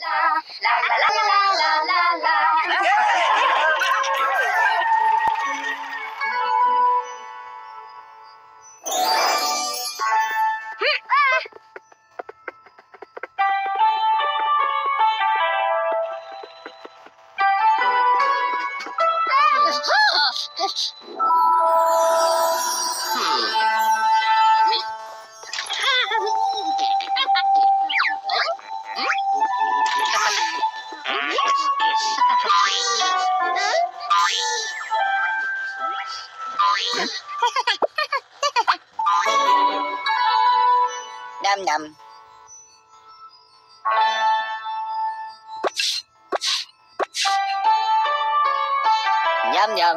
啦啦啦啦啦啦啦啦啦啦。Oh. năm năm nhâm nhâm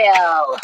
Double kill.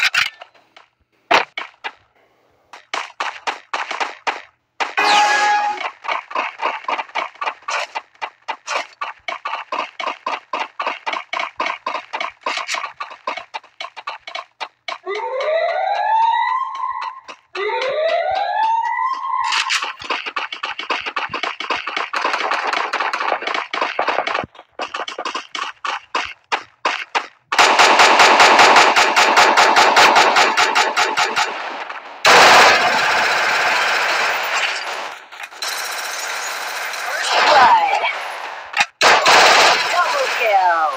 Blood. Double kill.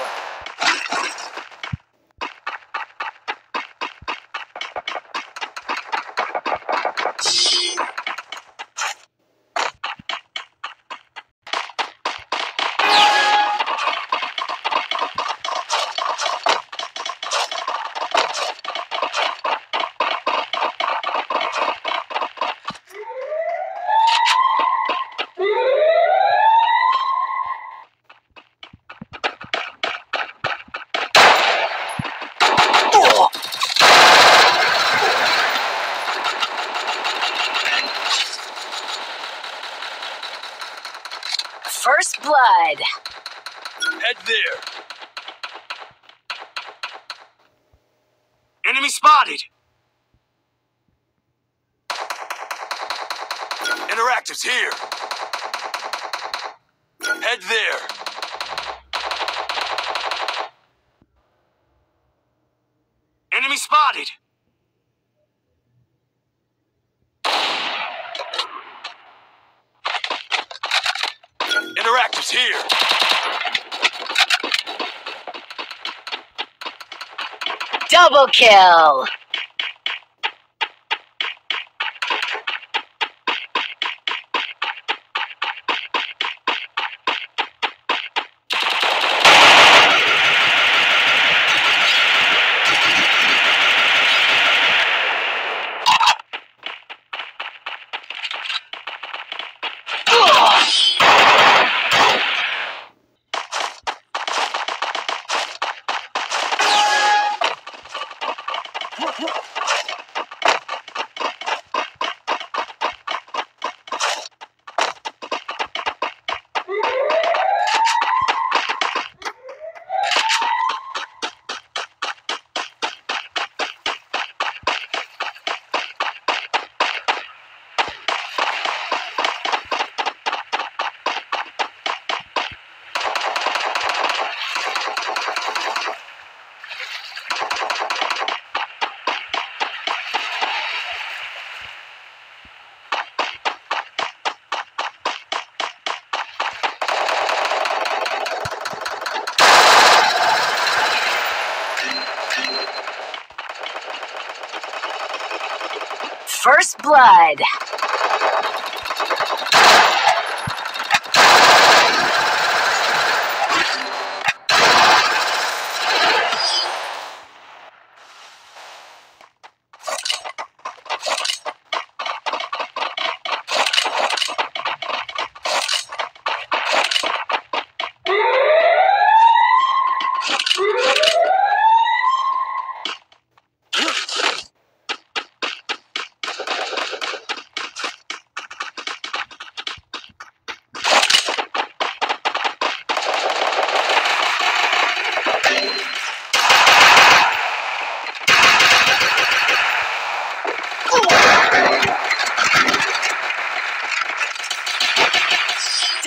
First blood. Head there. Enemy spotted. Interactives here. Head there. Enemy spotted. Interactive's here. Double kill. First blood.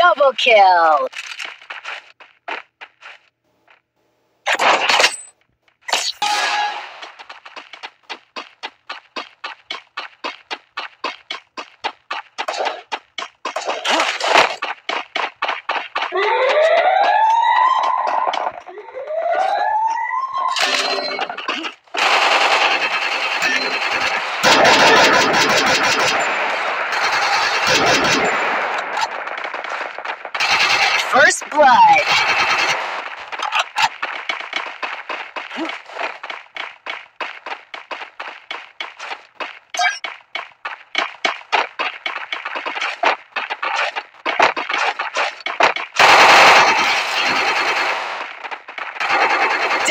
Double kill. First blood.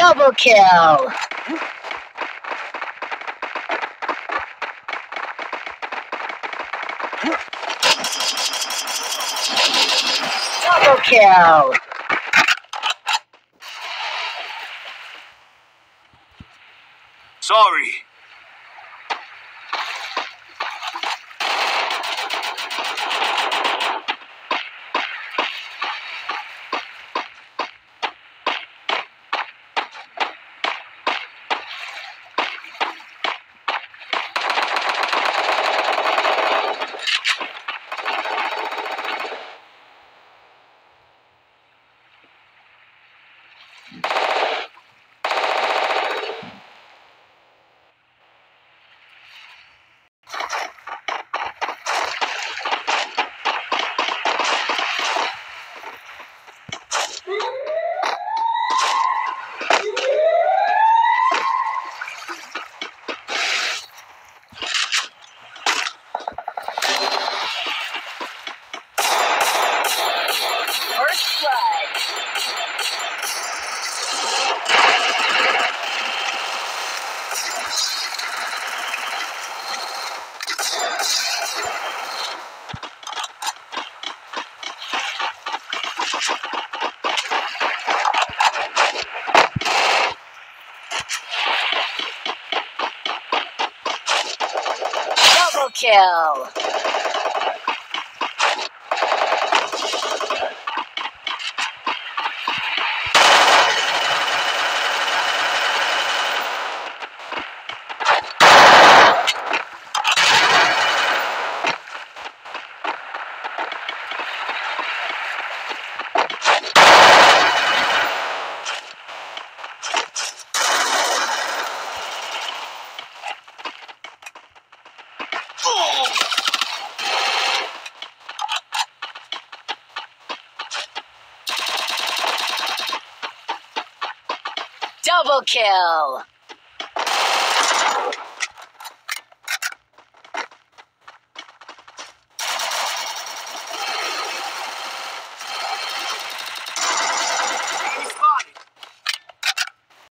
Double kill. Double kill. Sorry. First blood. Double kill. Double kill!